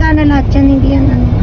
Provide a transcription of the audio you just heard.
Nag-aalala, tiyan, hindi yan ano.